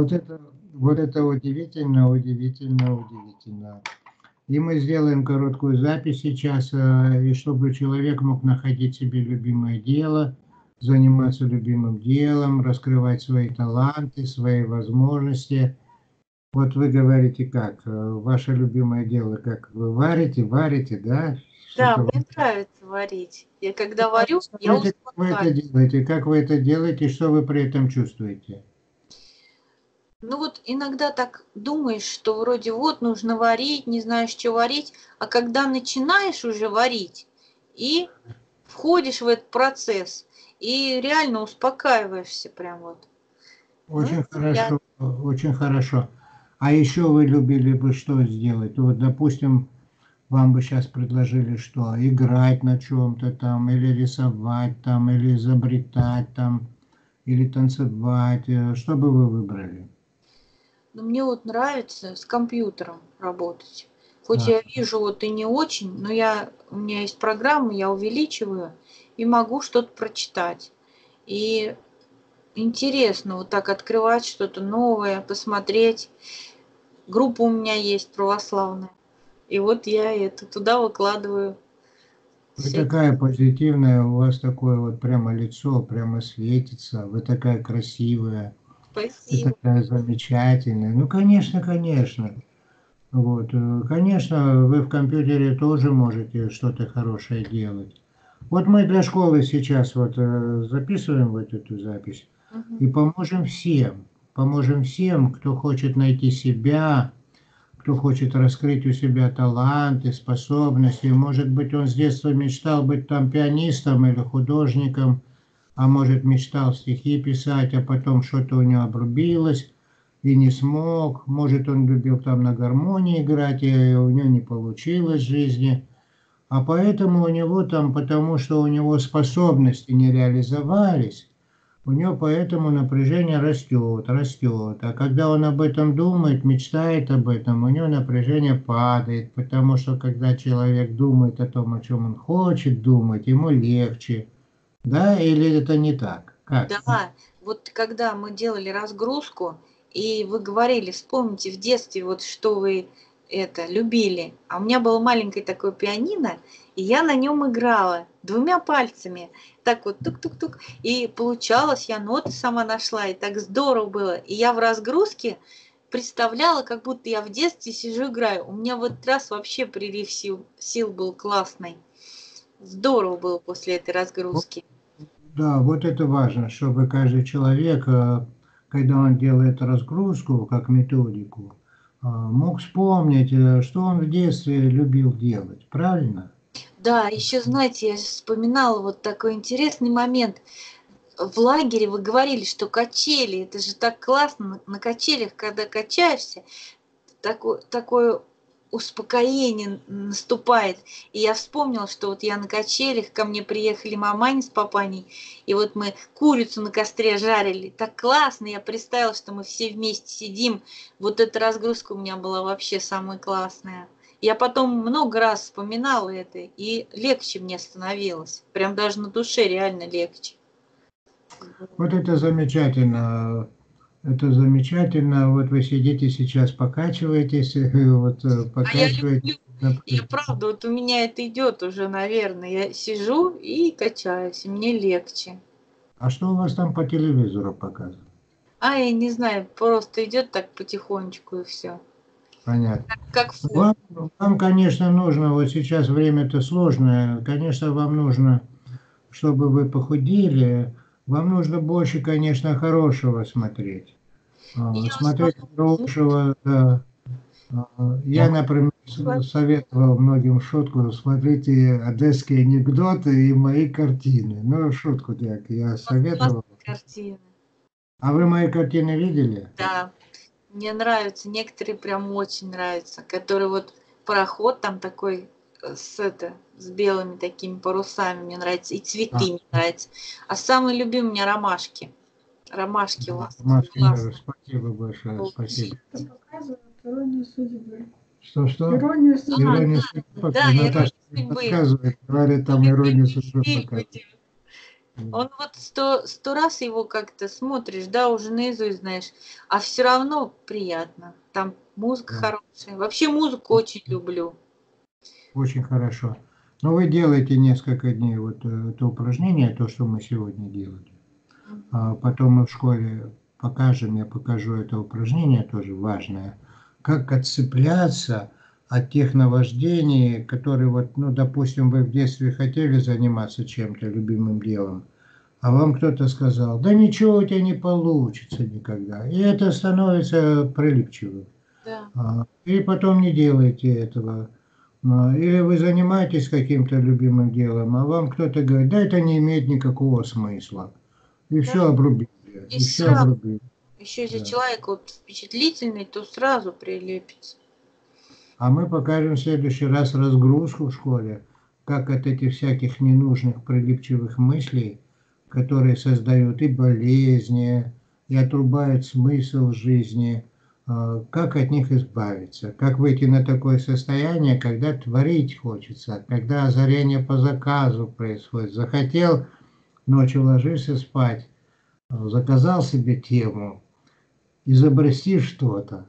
Вот это, вот это удивительно, удивительно, удивительно. И мы сделаем короткую запись сейчас, э, и чтобы человек мог находить себе любимое дело, заниматься любимым делом, раскрывать свои таланты, свои возможности. Вот вы говорите как? Э, ваше любимое дело, как вы варите, варите, да? Да, мне нравится варить. Я когда ну, варю, я успокаиваюсь. Как вы это делаете? Как вы это делаете? Что вы при этом чувствуете? Ну вот иногда так думаешь, что вроде вот нужно варить, не знаешь, что варить, а когда начинаешь уже варить и входишь в этот процесс, и реально успокаиваешься прям вот. Очень ну, хорошо, я... очень хорошо. А еще вы любили бы что сделать? Вот, допустим, вам бы сейчас предложили что? Играть на чем-то там, или рисовать там, или изобретать там, или танцевать. Э, что бы вы выбрали? Но мне вот нравится с компьютером работать. Хоть да. я вижу вот и не очень, но я, у меня есть программа, я увеличиваю и могу что-то прочитать. И интересно вот так открывать что-то новое, посмотреть. Группа у меня есть православная. И вот я это туда выкладываю. Вы такая позитивная, у вас такое вот прямо лицо, прямо светится, вы такая красивая. Спасибо. Ты такая замечательная. Ну, конечно, конечно. Вот, э, конечно, вы в компьютере тоже можете что-то хорошее делать. Вот мы для школы сейчас вот э, записываем вот эту запись угу. и поможем всем. Поможем всем, кто хочет найти себя, кто хочет раскрыть у себя таланты, способности. Может быть, он с детства мечтал быть там пианистом или художником – а может мечтал стихи писать, а потом что-то у него обрубилось и не смог. Может он любил там на гармонии играть, и у него не получилось в жизни. А поэтому у него там, потому что у него способности не реализовались, у него поэтому напряжение растет, растет. А когда он об этом думает, мечтает об этом, у него напряжение падает, потому что когда человек думает о том, о чем он хочет думать, ему легче – да, или это не так? Как? Да, вот когда мы делали разгрузку, и вы говорили, вспомните в детстве, вот что вы это любили. А у меня было маленькое такое пианино, и я на нем играла двумя пальцами. Так вот тук-тук-тук. И получалось, я ноты сама нашла, и так здорово было. И я в разгрузке представляла, как будто я в детстве сижу играю. У меня в этот раз вообще прилив сил, сил был классный. Здорово было после этой разгрузки. Да, вот это важно, чтобы каждый человек, э, когда он делает разгрузку как методику, э, мог вспомнить, э, что он в детстве любил делать. Правильно? Да, еще, знаете, я вспоминала вот такой интересный момент. В лагере вы говорили, что качели, это же так классно, на качелях, когда качаешься, такое, такое успокоение наступает. И я вспомнила, что вот я на качелях, ко мне приехали мамань с папаней, и вот мы курицу на костре жарили. Так классно, я представила, что мы все вместе сидим. Вот эта разгрузка у меня была вообще самая классная. Я потом много раз вспоминала это, и легче мне становилось. Прям даже на душе реально легче. Вот это замечательно. Это замечательно. Вот вы сидите сейчас, покачиваетесь, вот покачиваете. А я, люблю, я правда, вот у меня это идет уже, наверное. Я сижу и качаюсь, и мне легче. А что у вас там по телевизору показывают? А, я не знаю, просто идет так потихонечку и все. Понятно. Как, как вам, вам, конечно, нужно, вот сейчас время-то сложное, конечно, вам нужно, чтобы вы похудели, вам нужно больше, конечно, хорошего смотреть. А, Я смотреть хорошего, да. А, я, например, советовал многим шутку, смотрите одесские анекдоты и мои картины. Ну, шутку так, я советовал. Картины. А вы мои картины видели? Да, мне нравятся, некоторые прям очень нравятся, которые вот пароход там такой с, это, с белыми такими парусами мне нравится, и цветы а. мне нравятся. А самые любимые у меня ромашки. Ромашки у вас. Ромашки, да, спасибо большое, О, спасибо. Что, что? Ирония судьбы. Ирония судьбы. Да, Наташа судьбы. подсказывает, говорит, там ирония судьбы показывает. Он вот сто, сто раз его как-то смотришь, да, уже наизусть знаешь, а все равно приятно. Там музыка Да. хорошая. Вообще музыку очень люблю. Очень хорошо. Но вы делаете несколько дней вот э, это упражнение, то, что мы сегодня делали. А потом мы в школе покажем, я покажу это упражнение, тоже важное, как отцепляться от тех наваждений, которые вот, ну, допустим, вы в детстве хотели заниматься чем-то, любимым делом, а вам кто-то сказал, да ничего у тебя не получится никогда. И это становится прилипчивым. Да. А, И потом не делайте этого. А, Или вы занимаетесь каким-то любимым делом, а вам кто-то говорит, да это не имеет никакого смысла. И все обрубили. И, И все сразу. обрубили. Еще если Да. человек вот впечатлительный, то сразу прилепится. А мы покажем в следующий раз разгрузку в школе, как от этих всяких ненужных прилипчивых мыслей, которые создают и болезни, и отрубают смысл жизни, как от них избавиться, как выйти на такое состояние, когда творить хочется, когда озарение по заказу происходит. Захотел, ночью ложишься спать, а, заказал себе тему, изобрести что-то,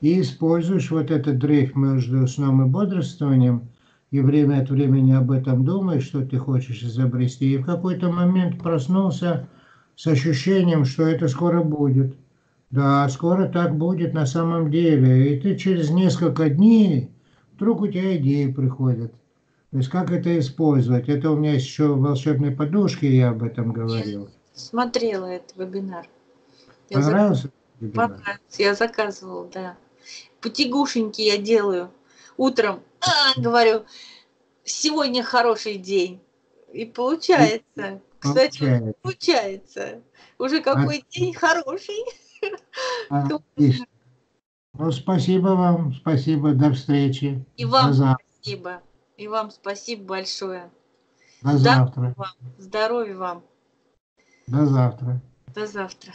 и используешь вот этот дрейф между сном и бодрствованием, и время от времени об этом думаешь, что ты хочешь изобрести, и в какой-то момент проснулся с ощущением, что это скоро будет. Да, скоро так будет на самом деле. И ты через несколько дней, вдруг у тебя идеи приходят. То есть как это использовать? Это у меня еще в волшебной подушке, я об этом говорил. Смотрела этот вебинар. Я Понравился? вебинар? Понравился, Я заказывала, да. Потягушеньки я делаю. Утром «А, говорю, сегодня хороший день. И получается. Кстати, Получается. получается. Уже какой день хороший. Отлично. Ну, спасибо вам, спасибо, до встречи. И вам До, спасибо. И вам спасибо большое. до завтра. Здоровья вам. До завтра. До завтра.